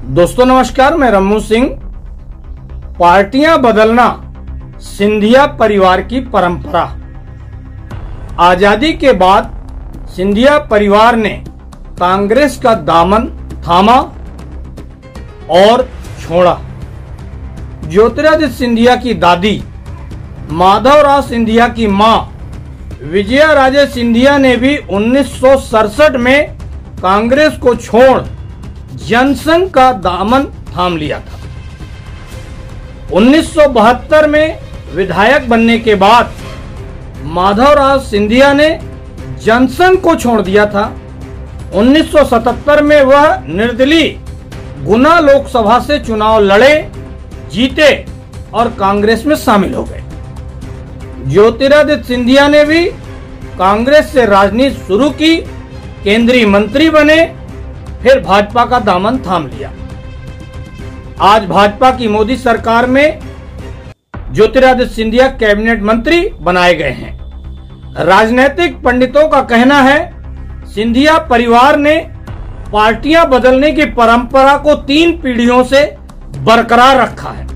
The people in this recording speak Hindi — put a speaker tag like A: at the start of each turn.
A: दोस्तों नमस्कार, मैं रमू सिंह। पार्टियाँ बदलना सिंधिया परिवार की परंपरा। आज़ादी के बाद सिंधिया परिवार ने कांग्रेस का दामन थामा और छोड़ा। ज्योतिरादित्य सिंधिया की दादी माधवराव सिंधिया की माँ विजया राजे सिंधिया ने भी उन्नीस सौ सड़सठ में कांग्रेस को छोड़ जनसंघ का दामन थाम लिया था। 1972 में विधायक बनने के बाद माधवराव सिंधिया ने जनसंघ को छोड़ दिया था। 1977 में वह निर्दलीय गुना लोकसभा से चुनाव लड़े, जीते और कांग्रेस में शामिल हो गए। ज्योतिरादित्य सिंधिया ने भी कांग्रेस से राजनीति शुरू की, केंद्रीय मंत्री बने फिर भाजपा का दामन थाम लिया। आज भाजपा की मोदी सरकार में ज्योतिरादित्य सिंधिया कैबिनेट मंत्री बनाए गए हैं। राजनीतिक पंडितों का कहना है, सिंधिया परिवार ने पार्टियाँ बदलने की परंपरा को तीन पीढ़ियों से बरकरार रखा है।